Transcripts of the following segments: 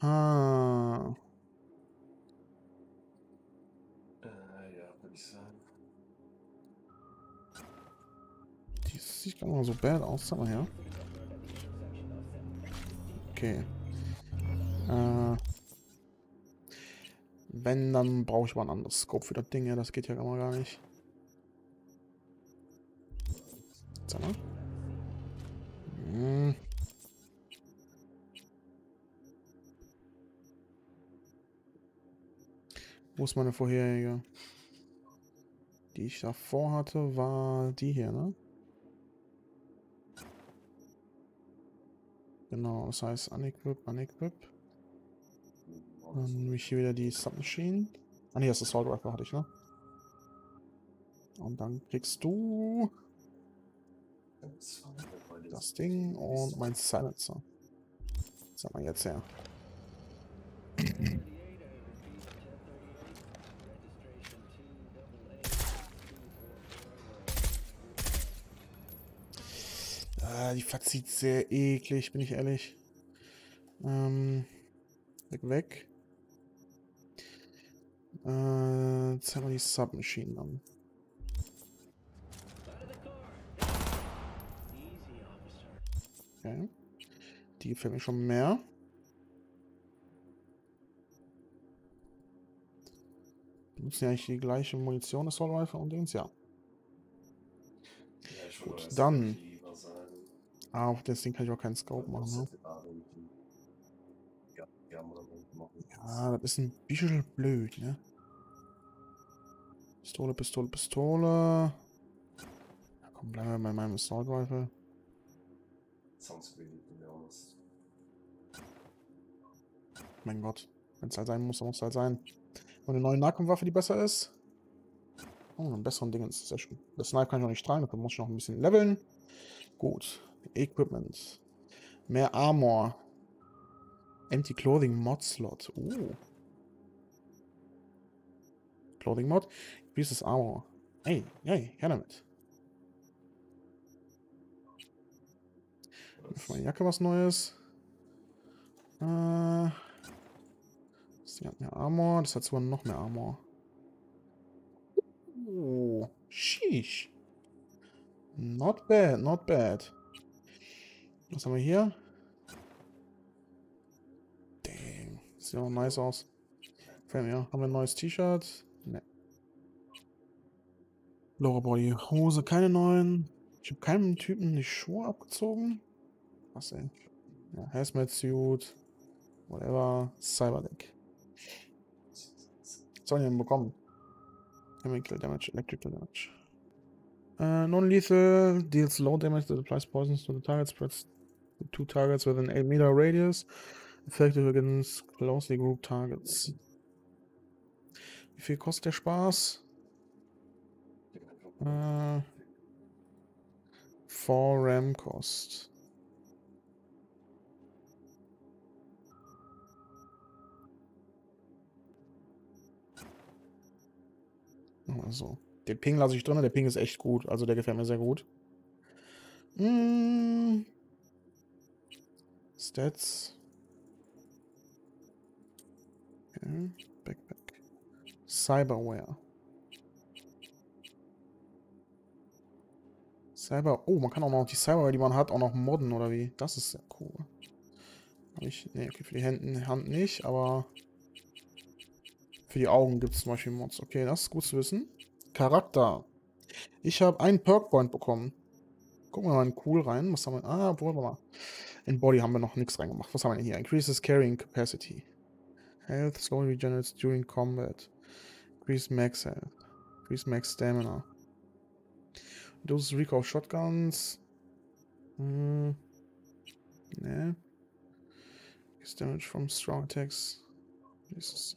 Ah. Äh, ja, würde ich sagen. Die sieht gar nicht mal so bad aus, sag mal her. Okay. Äh. Wenn, dann brauche ich mal ein anderes Scope für das Ding, ja, das geht ja gar nicht. Sag mal. Wo ist meine vorherige? Die ich davor hatte, war die hier, ne? Genau, das heißt Unequip, Unequip. Dann nehme ich hier wieder die Submachine. Ah ne, das ist Assault Rifle hatte ich, ne? Und dann kriegst du das Ding und mein Silencer. Sag mal jetzt her. Ah, die Fahrt sieht sehr eklig, bin ich ehrlich. Ähm, weg, weg. Äh, jetzt haben wir die Submachine an. Okay. Die gefällt mir schon mehr. Benutzen ja eigentlich die gleiche Munition, das Assault Rifle und Dings, ja. Ja, Gut, dann. Ah, auf das Ding kann ich auch keinen Scope machen, ne? Ja, das ist ein bisschen blöd, ne? Pistole, Pistole, Pistole. Ja, komm, bleiben wir bei meinem Assault Rifle. Mein Gott. Wenn es halt sein muss, dann muss es halt sein. Und eine neue Nahkampfwaffe, die besser ist. Oh, einen besseren Dingens. Sehr schön. Das Snipe kann ich noch nicht strahlen, dafür muss ich noch ein bisschen leveln. Gut. Equipment. Mehr Armor. Empty Clothing Mod Slot. Uh. Clothing Mod. Increases Armor. Ey, ey, her damit. Für meine Jacke was Neues. Äh. Das Ding hat mehr Armor. Das hat sogar noch mehr Armor. Oh, sheesh. Not bad, not bad. Was haben wir hier? Dang. Sieht auch nice aus. Gefällt mir. Haben wir ein neues T-Shirt? Ne. Lower Body. Hose, keine neuen. Ich habe keinem Typen die Schuhe abgezogen. Was denn? Ja, Hazmat Suit. Whatever. Cyberdeck. Was sollen die denn bekommen? Chemical Damage, Electrical Damage. Uh, Non-lethal deals low damage that applies poisons to the target, spreads to two targets within 8 meter radius. Effective against closely grouped targets. Wie viel kostet der Spaß? Äh, 4 RAM Cost. Also, den Ping lasse ich drin, der Ping ist echt gut. Also der gefällt mir sehr gut. Mm. Stats. Okay. Backpack. Cyberware. Cyber. Oh, man kann auch noch die Cyberware, die man hat, auch noch modden, oder wie? Das ist sehr cool. Hab ich. Nee, okay, für die Hände, Hand nicht, aber. Für die Augen gibt es zum Beispiel Mods. Okay, das ist gut zu wissen. Charakter. Ich habe einen Perk Point bekommen. Gucken wir mal in cool rein. Was haben wir? Ah, obwohl, warte mal. In Body haben wir noch nichts reingemacht. Was haben wir denn hier? Increases Carrying Capacity. Health slowly regenerates during combat. Increase Max Health. Increase Max Stamina. Doses Recall Shotguns. Hm. Ne. Increase Damage from Strong Attacks. Ich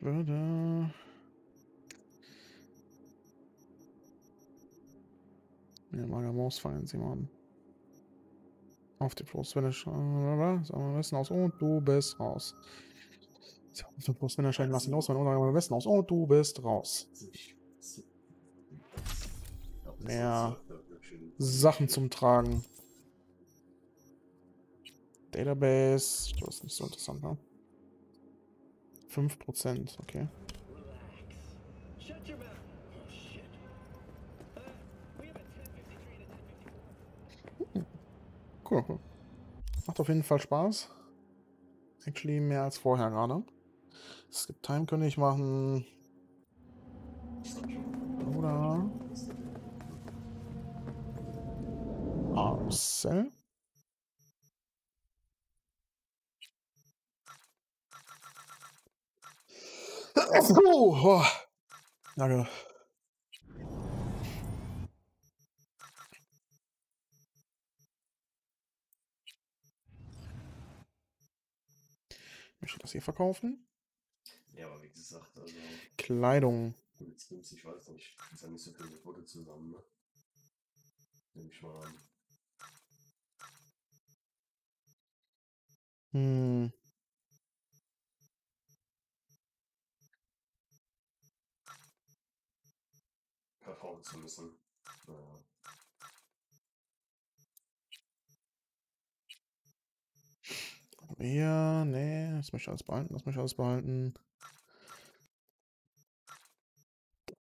würde. Ja, Mager Maus fangen sie mal an. Auf die Plus, wenn er am besten aus und du bist raus. Auf den Plus, wenn er scheint, lass ihn los, wenn er am besten aus und du bist raus. Mehr Sachen zum Tragen. Database. Das ist nicht so interessant, ne? 5%, okay. Shut your mouth. Oh shit. Uh, we have a 1053 and a 1054. Cool, cool. Macht auf jeden Fall Spaß. Actually mehr als vorher gerade. Skip Time könnte ich machen. Oder Marcel. Oh, oh. Danke. Ich das hier verkaufen. Ja, aber wie gesagt, also, Kleidung. jetzt nimmst ich weiß nicht, ist ja nicht so viel mit Wurde zusammen, ne? Nehme ich mal an. Hm. verkaufen zu müssen. Ja, nee, das möchte ich alles behalten, das möchte ich alles behalten.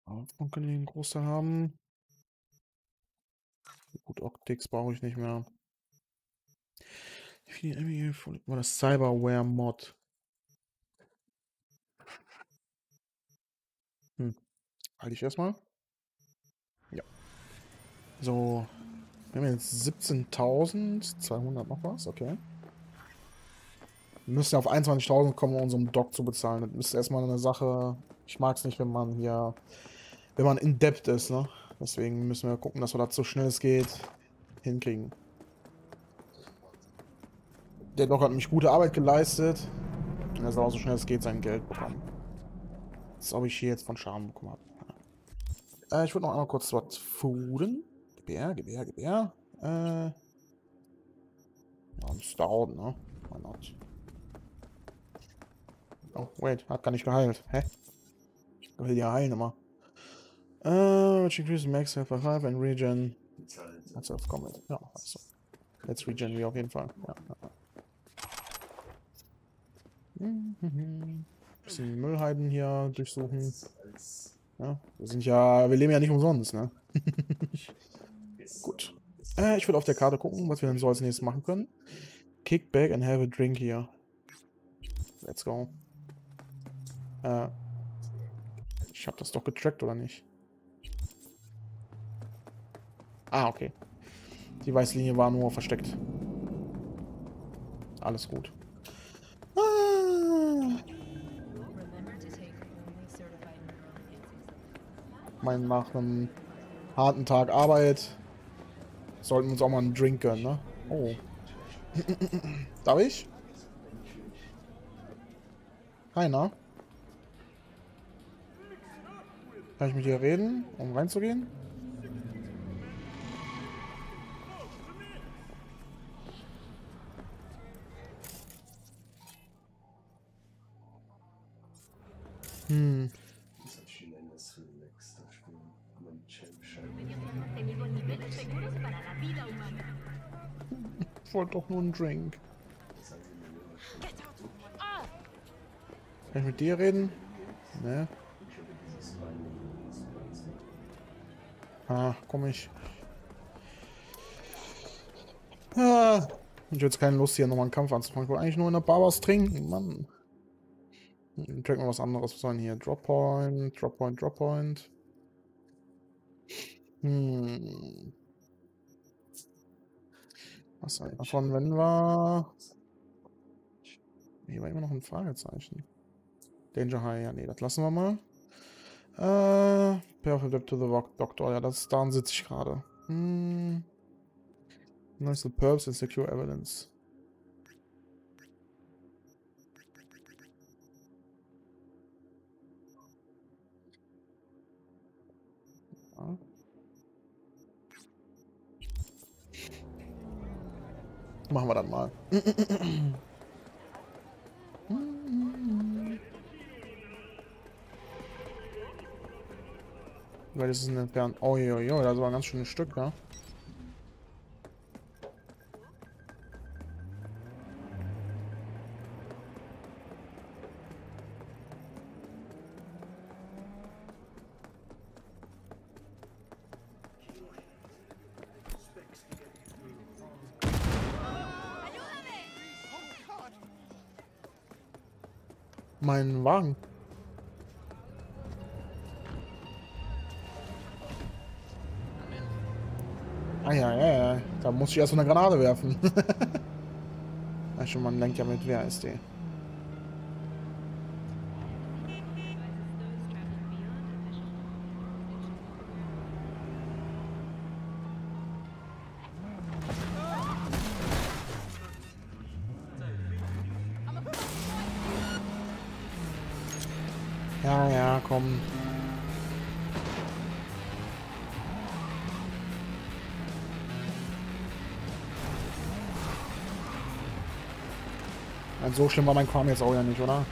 Davon wir einen Großteil haben. Gut, Optics brauche ich nicht mehr. War das Cyberware Mod? Hm. Halte ich erstmal. Ja. So. Wir haben jetzt 17.200 noch was, okay. Müssen ja auf 21.000 kommen, um unseren Doc zu bezahlen. Das ist erstmal eine Sache. Ich mag es nicht, wenn man hier, wenn man in Debt ist, ne? Deswegen müssen wir gucken, dass wir das so schnell es geht hinkriegen. Der Doc hat nämlich gute Arbeit geleistet. Und er soll auch so schnell es geht sein Geld bekommen. Das ob ich hier jetzt von Schaden bekommen habe. Äh, ich würde noch einmal kurz was fooden. Gebär, Gebär, Gebär. Äh. Ja, und Stout, ne? Why not? Oh, wait, hat gar nicht geheilt. Hä? Ich will ja heilen immer. Äh, which increases max health by 5 and regen Die at self combat. Ja, also. Jetzt regen wir auf jeden Fall. Ja. Bisschen Müllheiden hier durchsuchen. Ja, wir sind ja, wir leben ja nicht umsonst, ne? Gut. Äh, ich würde auf der Karte gucken, was wir denn so als nächstes machen können. Kick back and have a drink here. Let's go. Äh, ich habe das doch getrackt, oder nicht? Ah, okay. Die weiße Linie war nur versteckt. Alles gut. Ah, mein, nach einem harten Tag Arbeit sollten wir uns auch mal einen Drink gönnen, ne? Oh. Darf ich? Keiner. Kann ich mit dir reden, um reinzugehen? Hm. Ich wollte doch nur einen Drink. Kann ich mit dir reden? Ne? Ich habe dieses Reinigen, das Ganze. Ah, komm ich. Ah, ich habe jetzt keine Lust, hier nochmal einen Kampf anzufangen. Ich wollte eigentlich nur in der Bar was trinken, Mann. Hm, Checken wir was anderes. Was soll denn hier? Drop Point, Drop Point, Drop Point. Hm. Was davon, wenn wir... Hier war immer noch ein Fragezeichen. Danger High, ja, nee, das lassen wir mal. Äh, Perfect Up to the Rock Doctor, ja, das, daran sitze ich gerade. Hm. Nice the Perps and Secure Evidence. Machen wir dann mal. Weil das ist ein entfernt. Oh, jo, jo, das war ein ganz schönes Stück, ja. Mein Wagen. Da muss ich erst eine Granate werfen. ja, schon mal ein Lenker mit die? Ja, ja, komm. So schlimm war mein Kram jetzt auch ja nicht, oder?